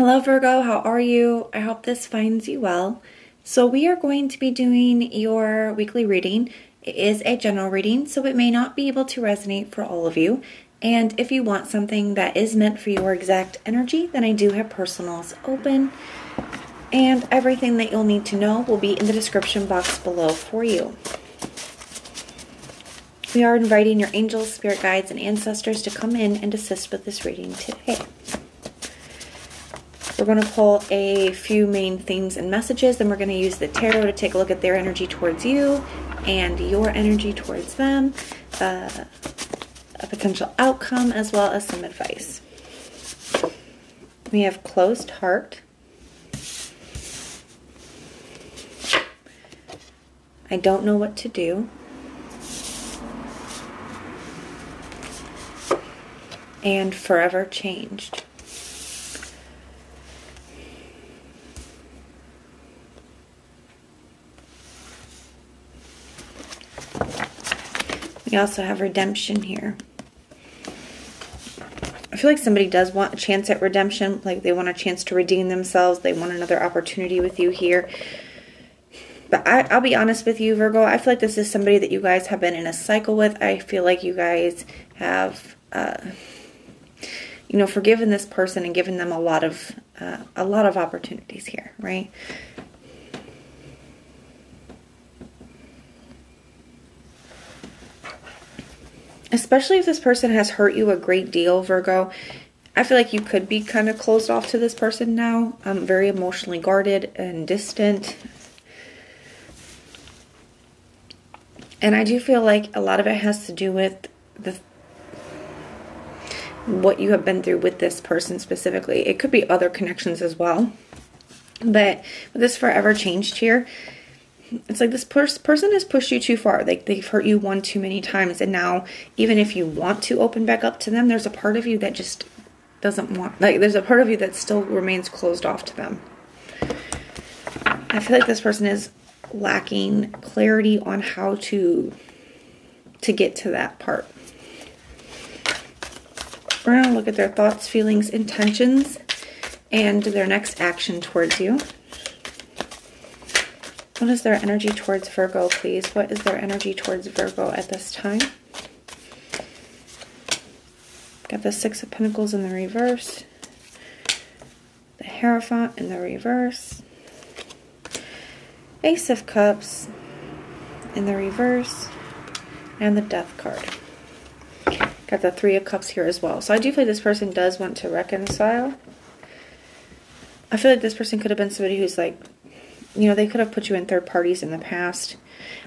Hello, Virgo. How are you? I hope this finds you well. So, we are going to be doing your weekly reading. It is a general reading, so it may not be able to resonate for all of you. And if you want something that is meant for your exact energy, then I do have personals open. And everything that you'll need to know will be in the description box below for you. We are inviting your angels, spirit guides, and ancestors to come in and assist with this reading today. We're going to pull a few main themes and messages, then we're going to use the tarot to take a look at their energy towards you and your energy towards them, uh, a potential outcome, as well as some advice. We have closed heart. I don't know what to do. And forever changed. We also have redemption here. I feel like somebody does want a chance at redemption, like they want a chance to redeem themselves, they want another opportunity with you here. But I, will be honest with you, Virgo, I feel like this is somebody that you guys have been in a cycle with. I feel like you guys have, uh, you know, forgiven this person and given them a lot of, uh, a lot of opportunities here, right? Especially if this person has hurt you a great deal, Virgo. I feel like you could be kind of closed off to this person now. Um, very emotionally guarded and distant. And I do feel like a lot of it has to do with the what you have been through with this person specifically. It could be other connections as well. But with this forever changed here, it's like this pers- person has pushed you too far. They've hurt you one too many times, and now even if you want to open back up to them, there's a part of you that just doesn't want. Like there's a part of you that still remains closed off to them. I feel like this person is lacking clarity on how to to get to that part. We're gonna look at their thoughts, feelings, intentions, and their next action towards you. What is their energy towards Virgo, please? What is their energy towards Virgo at this time? Got the Six of Pentacles in the reverse. The Hierophant in the reverse. Ace of Cups in the reverse. And the Death card. Got the Three of Cups here as well. So I do feel like this person does want to reconcile. I feel like this person could have been somebody who's like you know, they could have put you in third parties in the past.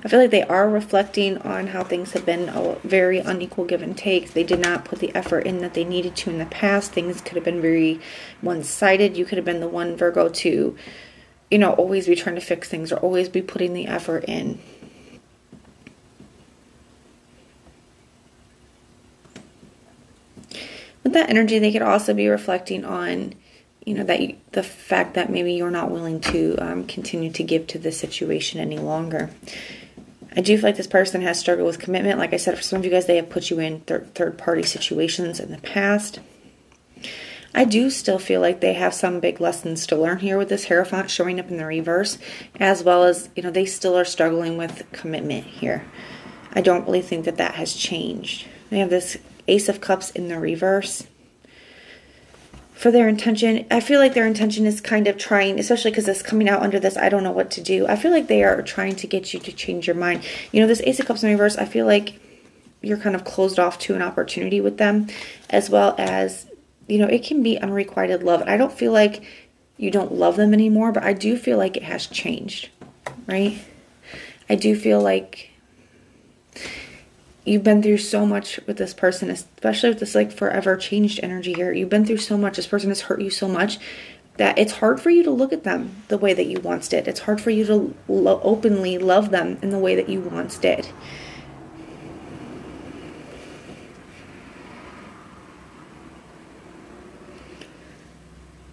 I feel like they are reflecting on how things have been a very unequal give and take. They did not put the effort in that they needed to in the past. Things could have been very one sided. You could have been the one Virgo to, you know, always be trying to fix things or always be putting the effort in. With that energy, they could also be reflecting on you know that you, the fact that maybe you're not willing to um, continue to give to the situation any longer. I do feel like this person has struggled with commitment. Like I said, for some of you guys, they have put you in thir- third party situations in the past. I do still feel like they have some big lessons to learn here with this Hierophant showing up in the reverse, as well as, you know, they still are struggling with commitment here. I don't really think that that has changed. They have this Ace of Cups in the reverse for their intention. I feel like their intention is kind of trying, especially because it's coming out under this, I don't know what to do. I feel like they are trying to get you to change your mind. You know, this Ace of Cups in reverse, I feel like you're kind of closed off to an opportunity with them, as well as, you know, it can be unrequited love. And I don't feel like you don't love them anymore, but I do feel like it has changed, right? I do feel like you've been through so much with this person, especially with this like forever changed energy here. You've been through so much. This person has hurt you so much that it's hard for you to look at them the way that you once did. It's hard for you to lo- openly love them in the way that you once did.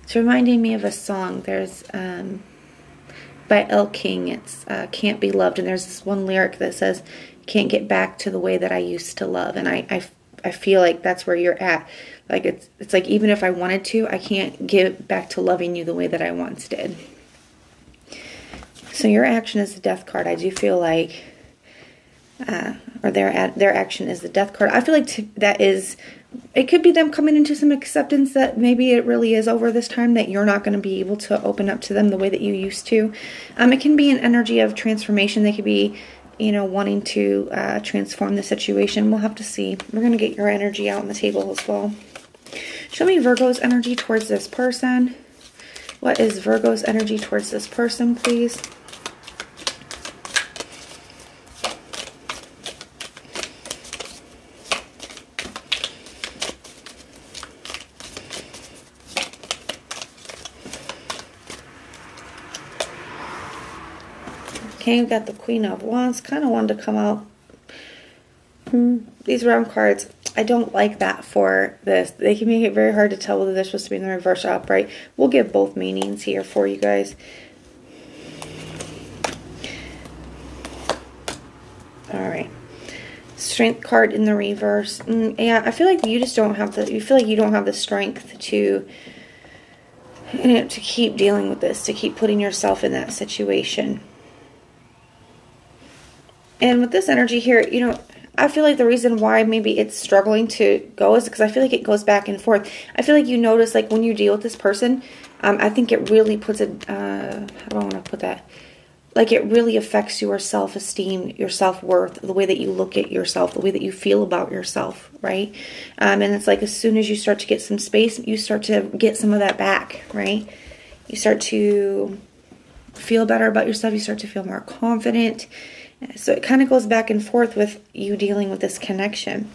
It's reminding me of a song. There's um, by Elle King. It's uh, "Can't Be Loved," and there's this one lyric that says, can't get back to the way that I used to love. And I, I, I feel like that's where you're at. Like it's it's like even if I wanted to, I can't get back to loving you the way that I once did. So your action is the death card. I do feel like uh, or their their action is the death card. I feel like t- that is it could be them coming into some acceptance that maybe it really is over this time that you're not going to be able to open up to them the way that you used to. Um, it can be an energy of transformation. They could be, you know, wanting to uh, transform the situation. We'll have to see. We're going to get your energy out on the table as well. Show me Virgo's energy towards this person. What is Virgo's energy towards this person, please? We've got the Queen of Wands. Kind of wanted to come out. Hmm. These round cards, I don't like that for this. They can make it very hard to tell whether they're supposed to be in the reverse or upright. We'll give both meanings here for you guys. All right. Strength card in the reverse. Mm, yeah, I feel like you just don't have the. You feel like you don't have the strength to. You know, to keep dealing with this, to keep putting yourself in that situation. And with this energy here, you know, I feel like the reason why maybe it's struggling to go is because I feel like it goes back and forth. I feel like you notice, like, when you deal with this person, um, I think it really puts a, uh, how do I want to put that? Like, it really affects your self esteem, your self worth, the way that you look at yourself, the way that you feel about yourself, right? Um, and it's like as soon as you start to get some space, you start to get some of that back, right? You start to feel better about yourself, you start to feel more confident so it kind of goes back and forth with you dealing with this connection.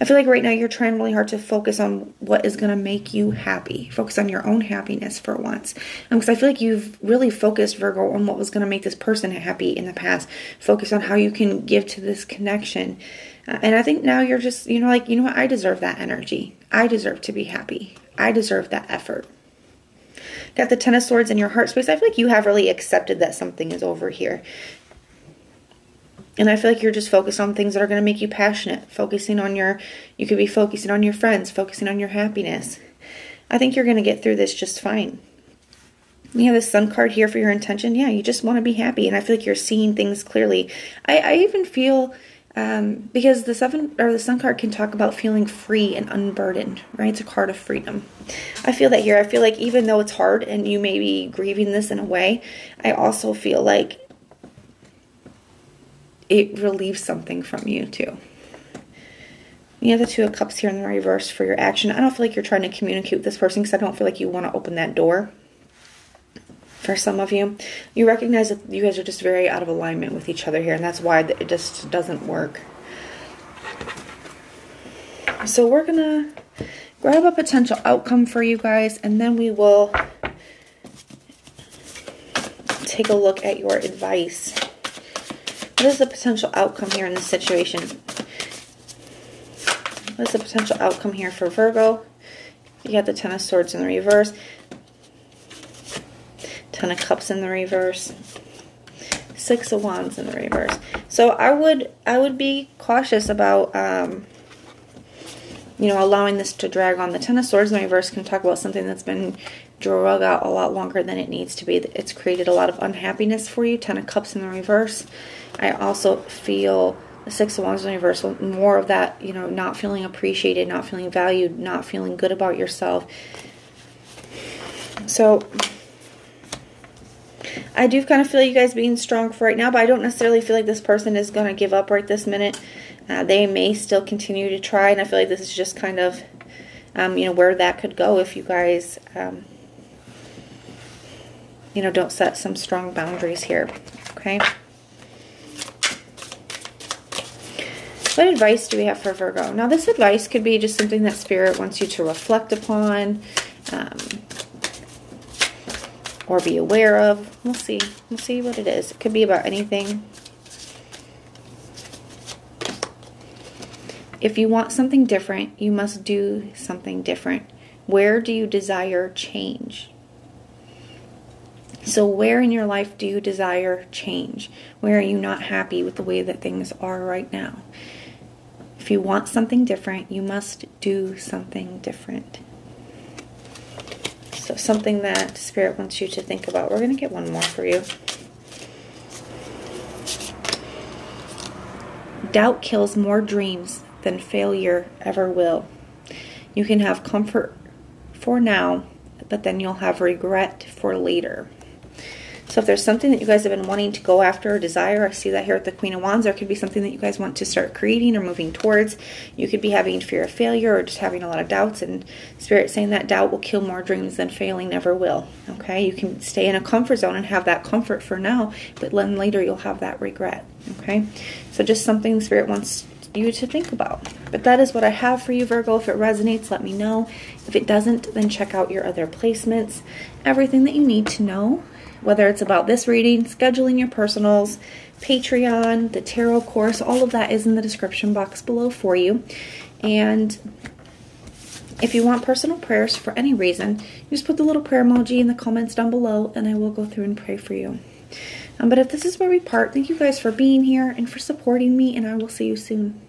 I feel like right now you're trying really hard to focus on what is going to make you happy. Focus on your own happiness for once. Because um, I feel like you've really focused, Virgo, on what was going to make this person happy in the past. Focus on how you can give to this connection. Uh, and I think now you're just, you know, like, you know what? I deserve that energy. I deserve to be happy. I deserve that effort. Got the Ten of Swords in your heart space. I feel like you have really accepted that something is over here. And I feel like you're just focused on things that are going to make you passionate, focusing on your, you could be focusing on your friends, focusing on your happiness. I think you're going to get through this just fine. You have the sun card here for your intention. Yeah, you just want to be happy. And I feel like you're seeing things clearly. I, I even feel, um, because the seven or the sun card can talk about feeling free and unburdened, right? It's a card of freedom. I feel that here. I feel like even though it's hard and you may be grieving this in a way, I also feel like it relieves something from you too. You have the Two of Cups here in the reverse for your action. I don't feel like you're trying to communicate with this person because I don't feel like you want to open that door. For some of you, you recognize that you guys are just very out of alignment with each other here, and that's why it just doesn't work. So, we're gonna grab a potential outcome for you guys, and then we will take a look at your advice. What is the potential outcome here in this situation? What is the potential outcome here for Virgo? You got the Ten of Swords in the reverse. Ten of Cups in the reverse. Six of Wands in the reverse. So I would I would be cautious about um, you know allowing this to drag on. The Ten of Swords in the reverse can talk about something that's been drug out a lot longer than it needs to be. It's created a lot of unhappiness for you. Ten of Cups in the reverse. I also feel the Six of Wands in reverse. more of that, you know, not feeling appreciated, not feeling valued, not feeling good about yourself. So I do kind of feel you guys being strong for right now, but I don't necessarily feel like this person is going to give up right this minute. Uh, they may still continue to try, and I feel like this is just kind of, um, you know, where that could go if you guys, um, you know, don't set some strong boundaries here. Okay. What advice do we have for Virgo? Now, this advice could be just something that Spirit wants you to reflect upon um, or be aware of. We'll see. We'll see what it is. It could be about anything. If you want something different, you must do something different. Where do you desire change? So, where in your life do you desire change? Where are you not happy with the way that things are right now? If you want something different, you must do something different. So, something that Spirit wants you to think about. We're going to get one more for you. Doubt kills more dreams than failure ever will. You can have comfort for now, but then you'll have regret for later. So if there's something that you guys have been wanting to go after or desire, I see that here at the Queen of Wands, there could be something that you guys want to start creating or moving towards. You could be having fear of failure or just having a lot of doubts, and Spirit saying that doubt will kill more dreams than failing ever will. Okay, you can stay in a comfort zone and have that comfort for now, but then later you'll have that regret. Okay, so just something Spirit wants you to think about. But that is what I have for you, Virgo. If it resonates, let me know. If it doesn't, then check out your other placements. Everything that you need to know whether it's about this reading, scheduling your personals, Patreon, the tarot course, all of that is in the description box below for you. And if you want personal prayers for any reason, just put the little prayer emoji in the comments down below and I will go through and pray for you. Um, but if this is where we part, thank you guys for being here and for supporting me, and I will see you soon.